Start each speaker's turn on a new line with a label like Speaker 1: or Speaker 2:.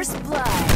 Speaker 1: First blood.